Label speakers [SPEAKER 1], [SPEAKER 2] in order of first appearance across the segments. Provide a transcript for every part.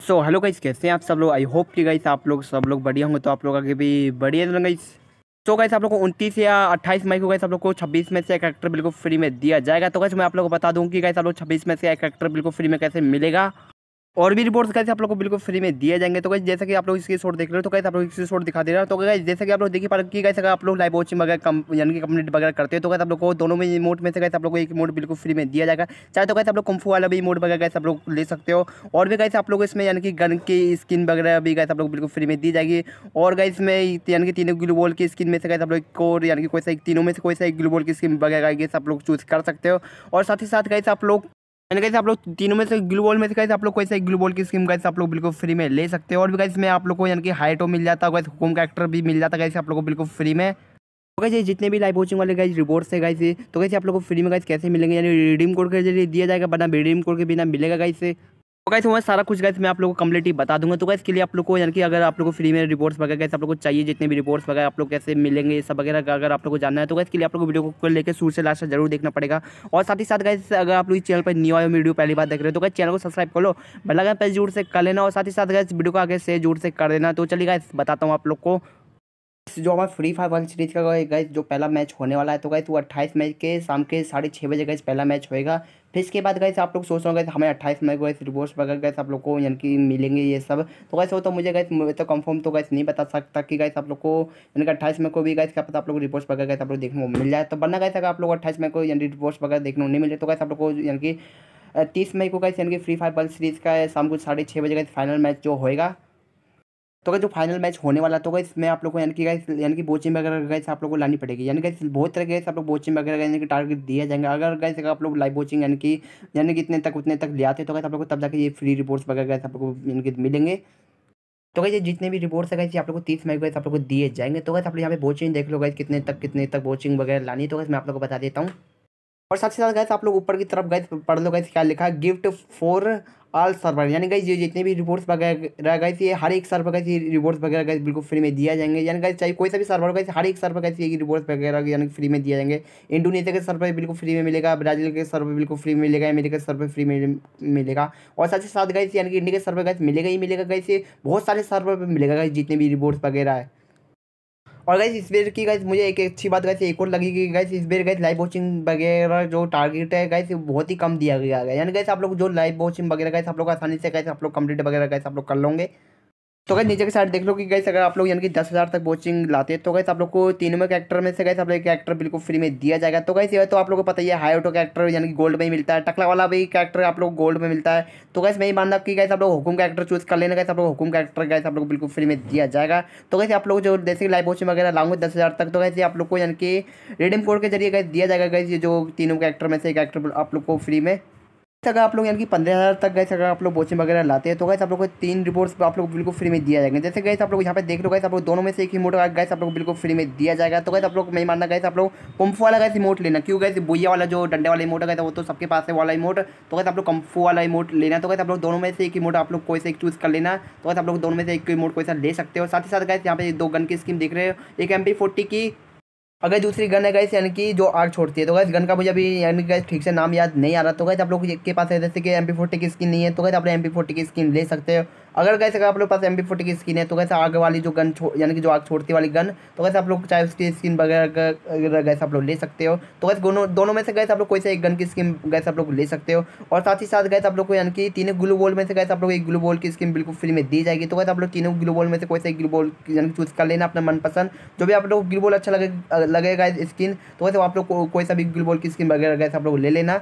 [SPEAKER 1] So hello guys कैसे हैं आप सब लोग? आई होप कि गाइस आप लोग सब लोग बढ़िया होंगे तो आप लोग आगे भी बढ़िया तो गाइस सो गाइस आप लोग को उनतीस या अट्ठाईस मई को गाइस आप लोग को छब्बीस में से एक एक्टर बिल्कुल फ्री में दिया जाएगा। तो गाइस मैं आप लोग को बता दूँ कि गाइस आप लोग छब्बीस में से एक एक्टर बिल्कुल फ्री में कैसे मिलेगा। और भी रिपोर्ट्स कैसे आप लोग को बिल्कुल फ्री में दिए जाएँगे तो कैसे जैसे कि आप लोग इसकी शॉट देख रहे हो तो कैसे आप लोग इसकी शॉट दिखा दे रहे हो तो कैसे जैसे कि आप लोग देखिए पा कि कैसे आप लोग लाइव वॉचिंग वगैरह कम यानी कि कंप्लीट वगैरह करते हो तो कैसे आप लोग को दोनों में मोड में से कैसे आप लोग को एक मोड बिल्कुल फ्री में दिया जाएगा चाहे तो कैसे आप लोग कम्फू वाला भी मोड वगैरह कैसे आप लोग ले सकते हो और भी कैसे आप लोग इसमें यानी कि गन की स्किन वगैरह भी कैसे आप लोग बिल्कुल फ्री में दी जाएगी और गए इसमें यानी कि तीनों ग्लू बॉल की स्किन में से कैसे आप लोग को यानी कि कोई सा तीनों में से कोई सा एक की स्किन वगैरह आप लोग चूज़ कर सकते हो और साथ ही साथ कैसे आप लोग मैंने कैसे आप लोग तीनों में से ग्लू बॉल में से कैसे आप लोग कोई सा ग्लू बॉल की स्कीम कैसे आप लोग बिल्कुल फ्री में ले सकते हो। और भी कैसे में आप लोग को यानी कि हाइटो मिल जाता है हुकुम का एक्टर भी मिल जाता है कैसे आप लोग को बिल्कुल फ्री में। तो कैसे जितने भी लाइव वॉचिंग वाले गाइज़ रिवॉर्ड्स है गाइस तो कैसे आप लोग को फ्री में गाइस कैसे मिलेंगे? यानी रिडीम कोड के ज़रिए दिया जाएगा, बना रिडीम कोड के बिना मिलेगा गाइस तो कैसे मैं सारा कुछ गैस मैं आप लोगों को कम्प्लीटली बता दूँगा। तो गैस के लिए आप लोग को, यानी कि अगर आप लोग को फ्री में रिपोर्ट्स वगैरह कैसे आप लोग को चाहिए जितने भी रिपोर्ट्स वगैरह, आप लोग कैसे मिलेंगे सब वगैरह अगर आप लोग को जानना है तो गैस के लिए आप लोग वीडियो को लेकर सूर से लास्ट ज़रूर देखना पड़ेगा। और साथ ही साथ गैस अगर आप लोग इस चैनल पर न्यू आए वीडियो पहली बार देख रहे हो तो गैस चैनल को सब्सक्राइब कर लो भला पैसे ज़ोर से कर लेना। और साथ ही साथ गैस वीडियो को आगे से ज़ोर से कर देना। तो चलिए गैस बताता हूँ आप लोग को। जो हमारा फ्री फायर वर्ल्ड सीरीज़ का गैस जो पहला मैच होने वाला है तो गैस वो अट्ठाईस मई के शाम के साढ़े छः बजे गैस पहला मैच होएगा। फिर इसके बाद गैस आप लोग सोच रहे हो गए हमें अट्ठाईस मई को गैस रिपोर्ट्स वगैरह गए आप लोग को, यानी कि मिलेंगे ये सब। तो गैस वो तो मुझे गैस तो कंफर्म तो गए नहीं बता सकता कि गैस आप लोग को, यानी कि अट्ठाईस मई को भी गए क्या पता आप लोग रिपोर्ट्स वगैरह गैस आप लोग देखने को मिल जाए। तो बनना गए अगर आप लोग अट्ठाईस मई को, यानी रिपोर्ट्स वगैरह देखने को नहीं मिले तो गैस आप लोग को, यानी कि तीस मई को गैस यानी कि फ्री फायर वर्ल्ड सीरीज़ का शाम को साढ़े छः बजे गए फाइनल मैच जो होएगा तो अगर जो फाइनल मैच होने वाला तो गैस मैं आप लोग को यानी कि गैस यानी कि बोचिंग वगैरह गैस आप लोग को लानी पड़ेगी। यानी कि बहुत तरह के आप लोग बोचिंग वगैरह यानी कि टारगेट दिया जाएँगे। अगर गैस आप लोग लाइव बोचिंग यानी कि यानी कि इतने तक, उतने तक ले आते तो गैस आप लोग को तब जाकर ये फ्री रिपोर्ट्स वगैरह गैस आप लोग यानी मिलेंगे। तो गैस जितने भी रिपोर्ट्स है गैस आप लोग को तीस मई को आप लोग को दिए जाएँगे। तो गैस आप लोग यहाँ पे बोचिंग देख लो गए कितने तक कितने तक बोचिंग वगैरह लानी तो गैस मैं आप लोग को बता देता हूँ। और साथ ही साथ गैस आप लोग ऊपर की तरफ़ गए पढ़ लो गैस क्या लिखा गिफ्ट फॉर ऑल सर्वर यानी गैस ये जितने भी रिपोर्ट्स वगैरह गए ये हर एक सर्वर गए रिपोर्ट्स वगैरह बिल्कुल फ्री में दिया जाएँगे। यानी गैस चाहे कोई सा भी सर्वर गए हर एक सर्वर गए ये रिपोर्ट्स वगैरह यानी फ्री में दिया जाएँगे। इंडोनेशिया के सर्वर बिल्कुल फ्री में मिलेगा ब्राज़ील के सर्वर बिल्कुल फ्री में मिलेगा अमेरिका के सर्वर फ्री में मिलेगा। और साथ ही साथ गए यानी कि इंडिया के सर्वर गए मिलेगा ही मिलेगा गए बहुत सारे सर्वर पर मिलेगा जितने भी रिपोर्ट्स वगैरह है। और गैस इस बेर की गैस मुझे एक अच्छी बात गैस एक और लगी कि गैस इस बेर गैस लाइव वॉचिंग वगैरह जो टारगेट है गैस बहुत ही कम दिया गया है। यानी गैस आप लोग जो लाइव वॉचिंग वगैरह गैस आप लोग आसानी से गैस आप लोग कंप्लीट वगैरह गैस आप लोग कर लोगे। तो गैस नीचे के साइड देख लो कि गैस अगर आप लोग यानी कि दस हज़ार तक वॉचिंग लाते हैं तो गैस आप लोग को तीनों में कैरेक्टर में से गैस आप लोग कैरेक्टर बिल्कुल फ्री में दिया जाएगा। तो गैस ये तो आप लोग को पता ही है हाई ऑटो कैरेक्टर यानी कि गोल्ड में ही मिलता है, टकला वाला भी कैरेक्टर आप लोग गोल्ड में मिलता है। तो गैस मैं ही मानना कि गैस आप लोग हुकुम कैरेक्टर चूज़ कर लेना, गैस आप लोग हुकुम कैरेक्टर गैस आप लोग बिल्कुल फ्री में दिया जाएगा। तो गैस आप लोग जो जैसे कि लाइव वॉचिंग वगैरह लाऊँगे दस हज़ार तक तो गैसे आप लोग को यानी कि रिडीम कोड के ज़रिए गैस दिया जाएगा, गैस ये जो तीनों कैरेक्टर में से एक कैरेक्टर आप लोग को फ्री में। अगर आप लोग यानी कि पंद्रह हज़ार तक गए अगर आप लोग कोचिंग वगैरह लाते हैं तो गैस आप लोग को तीन रिपोर्ट्स आप लोग बिल्कुल फ्री में दिया जाएगा जैसे गैस आप लोग यहाँ पे देख लो गैस आप लोग दोनों में से एक ही मोट गैस आप लोग बिल्कुल फ्री में दिया जाएगा तो गैस आप लोग मैं मानना गैस आप लोग कम्फू वाला गैस इमोट लेना क्यों गैस बुया वाला जो डंडे वाला इमोट है वो तो सबके पास है वाला इमोट तो गैस आप लोग कम्फू वाला इमोट लेना तो गैस आप लोग दोनों में से एक इमोट आप लोग कोई से एक चूज़ कर लेना तो गैस आप लोग दोनों में से एक इमोट कोई सा ले सकते हो साथ ही साथ गैस यहाँ पे दो गन की स्कीम देख रहे हो एक एम की अगर दूसरी गन है गैस यानी कि जो आग छोड़ती है तो गैस गन का मुझे अभी, यानी कि ठीक से नाम याद नहीं आ रहा तो गैस आप लोग के पास है, जैसे कि एम पी फोर्टी की स्किन नहीं है तो गैस आप लोग एम पी फोर्टी की स्किन ले सकते हो। अगर कैसे अगर आप लोग पास एम फोर्टी की स्किन है तो कैसे आग वाली जो गन यानी कि जो आग छोड़ती वाली गन तो कैसे आप लोग चाहे उसकी स्किन वगैरह गैस आप लोग ले सकते हो तो गैस दोनों दोनों में से गैस आप लोग कोई से एक गन की स्किन गैस आप लोग ले सकते हो और साथ ही साथ गैस आप लोग को यानी कि तीनों ग्लू बॉल में से गैस आप लोग एक ग्लू बॉल की स्किन बिल्कुल फ्री में दी जाएगी तो गैस आप लोग तीनों ग्लू बॉल में से कोई से एक ग्लू बॉल यानी चूज़ कर लेना अपना मनपसंद जो भी आप लोग ग्लू बॉल अच्छा लगे लगेगा स्किन तो वैसे आप लोग कोई सा भी ग्लू बॉल की स्किन वगैरह गैस आप लोग ले लेना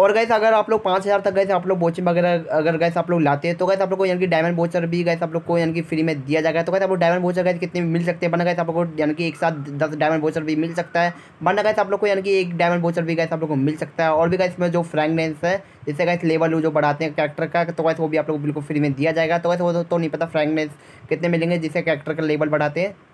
[SPEAKER 1] और गैस अगर आप लोग पाँच हज़ार तक गए आप लोग बोचिंग वगैरह अगर गैस आप लोग लाते हैं तो गैस आप लोग को यानी कि डायमंड बोचर भी गैस आप लोग को यानी कि फ्री में दिया जाएगा तो गैस आप लोग डायमंड बोचर गए कितने मिल सकते हैं बना गए आप लोग को यानी कि एक साथ दस डायमंड बोचर भी मिल सकता है बना गैस आप लोग को यानी कि एक डायमंड बोचर भी गैस आप लोग को मिल सकता है और भी गैस में जो फ्रैगनेंस है जिससे गैस लेवल जो बढ़ाते हैं कैरेक्टर का तो गैस वो भी आप लोग बिल्कुल फ्री में दिया जाएगा तो वैसे वो तो नहीं पता फ्रैगनेंस कितने मिलेंगे जिससे कैरेक्टर का लेवल बढ़ाते हैं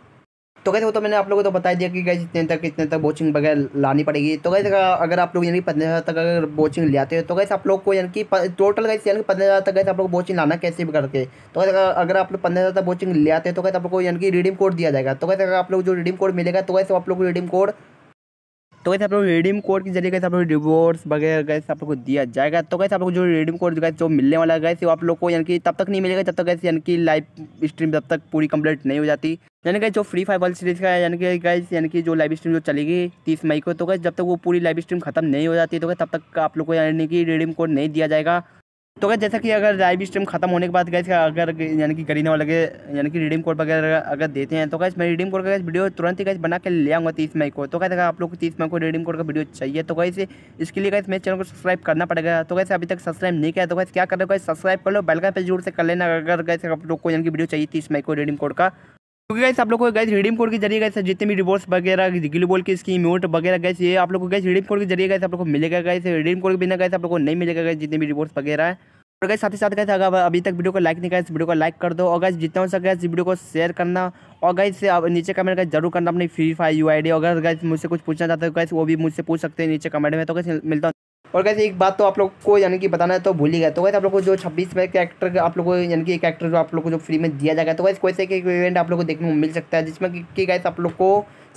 [SPEAKER 1] तो कैसे वो तो मैंने आप लोगों को तो बता दिया कि गैस इतने तक इतने तक वॉचिंग वगैरह लानी पड़ेगी तो कैसे अगर आप लोग यानी कि पंद्रह हज़ार तक अगर वॉचिंग ले आते हो तो कैसे आप लोग को यानी कि टोटल कैसे यानी कि पंद्रह हज़ार तक कैसे आप लोग वॉचिंग लाना कैसे भी करके तो कैसे अगर आप लोग पंद्रह हज़ार तक वॉचिंग ले आते हैं तो कैसे आप लोग को यानी कि रिडीम कोड दिया जाएगा तो कैसे आप लोग जो रिडीम कोड मिलेगा तो कैसे आप लोग को रिडीम कोड तो कैसे आप लोग रिडीम कोड के ज़रिए कैसे आप लोग रिवॉर्ड्स वगैरह कैसे आप लोग को दिया जाएगा तो कैसे आप लोग जो रिडीम कोड जो मिलने वाला गैस वो आप लोग को यानी कि तब तक नहीं मिलेगा जब तक कैसे यानी कि लाइव स्ट्रीम जब तक पूरी कंप्लीट नहीं हो जाती यानी कि जो फ्री फायर वर्ल्ड सीरीज़ का है, यानी कि गैस यानी कि जो लाइव स्ट्रीम जो चलेगी तीस मई को तो गैस जब तक वो पूरी लाइव स्ट्रीम खत्म नहीं हो जाती तो तब तक आप लोग को यानी कि रिडीम कोड नहीं दिया जाएगा। तो क्या जैसा कि अगर लाइव स्ट्रीम खत्म होने के बाद गैस अगर यानी कि करीना वाले यानी कि रिडीम कोड वगैरह अगर देते हैं तो कैसे मैं रिडीम कोड का वीडियो तुरंत ही कैसे बना के ले आऊँगा तीस मई को। तो कैसे आप लोग को तीस मई को रिडीम कोड का वीडियो चाहिए तो कैसे इसके लिए कैसे मेरे चैनल को सब्सक्राइब करना पड़ेगा। तो कैसे अभी तक सब्सक्राइब नहीं किया तो कैसे क्या कर हो सब्सक्राइब कर लो बेलका पे ज़रूर से कर लेना। अगर कैसे आप लोग को यानी कि वीडियो चाहिए तीस मई को रिडीम कोड का क्योंकि गैस आप लोग को गैस रिडीम कोड के ज़रिए गैस जितने भी रिवॉर्ड्स वगैरह गिली बॉल की इसकी म्यूट वगैरह गैस ये आप लोग को गैस रिडीम कोड के ज़रिए गैस आप लोग को मिलेगा गैस रिडीम कोड के बिना गैस आप लोग को नहीं मिलेगा गैस जितने भी रिवॉर्ड्स वगैरह और गैस साथ ही साथ गैस अगर अभी तक वीडियो को लाइक नहीं करा इस वीडियो को लाइक कर दो। और गैस जितना हो सके इस वीडियो को शेयर करना। और गैस नीचे कमेंट गैस ज़रूर करना अपनी फ्री फायर यू आई अगर गैस मुझसे कुछ पूछना चाहते हो गैस वो भी मुझसे पूछ सकते हैं नीचे कमेंट में। तो गैस मिलता और कैसे एक बात तो आप लोग को यानी कि बताना है तो भूल ही गया तो वैसे आप लोग को जो छब्बीस में कैरेक्टर आप लोग को यानी कि एक कैरेक्टर जो आप लोग को जो फ्री में दिया जाएगा तो वैसे कोई से एक इवेंट आप लोग को देखने को मिल सकता है जिसमें कि गैस आप लोग को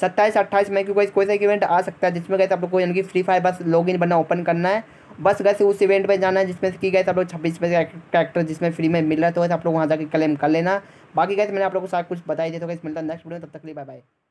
[SPEAKER 1] सत्ताईस अट्ठाईस मई की कोई सा एक इवेंट आ सकता है जिसमें गैस आप लोग को यानी कि फ्री फायर बस लॉग इन बनना ओपन करना है बस गैस उस इवेंट में जाना है जिसमें की गए आप लोग छब्बीस में कैरेक्टर जिसमें फ्री में मिल रहा है तो वैसे आप लोग वहाँ जाकर क्लेम कर लेना बाकी गैस मैंने आप लोग को सारा कुछ बताई दिया तो गैस मिलता है नेक्स्ट वीडियो तब तक लिए बाय बाय